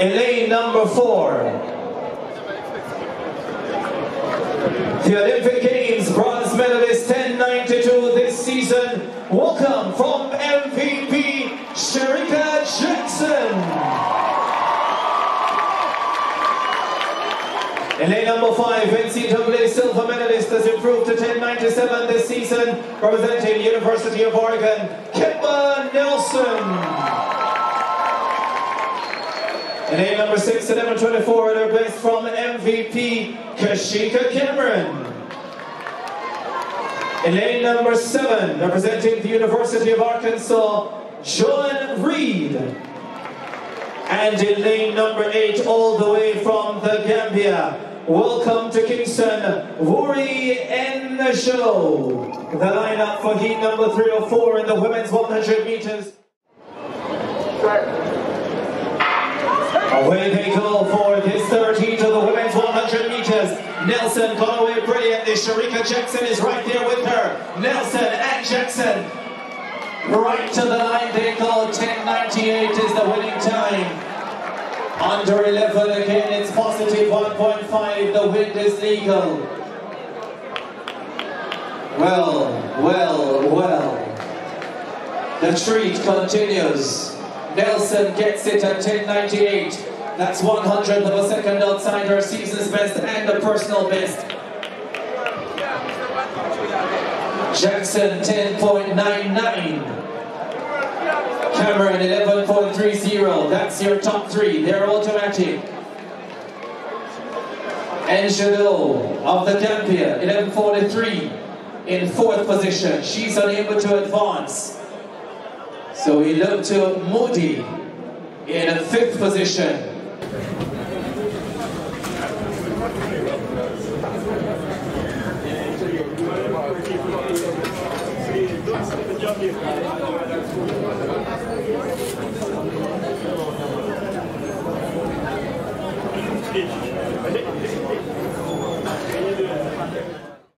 In lane number four, the Olympic Games bronze medalist 1092 this season. Welcome from MVP Shericka Jackson. In lane number five, NCAA silver medalist has improved to 1097 this season, representing University of Oregon, Kemba Nelson. In lane number 6, 1124, their best from MVP, Kasheika Cameron. In lane number 7, representing the University of Arkansas, Joanne Reid. And in lane number 8, all the way from the Gambia, welcome to Kingston, Wurrie N. Show. The lineup for heat number 304 in the women's 100 meters. Away they go for this third heat of the women's 100 meters. Nelson got away brilliantly. Shericka Jackson is right there with her. Nelson and Jackson right to the line. They call 10.98 is the winning time. Under 11 again, it's positive 1.5. The wind is legal. Well, well, well. The treat continues. Nelson gets it at 10.98. That's one hundredth of a second outside her season's best and a personal best. Jackson 10.99. Cameron 11.30. That's your top three. They're automatic. Jadot of the Gambia 11.43 in fourth position. She's unable to advance. So we look to Moodie in fifth position. Thank you.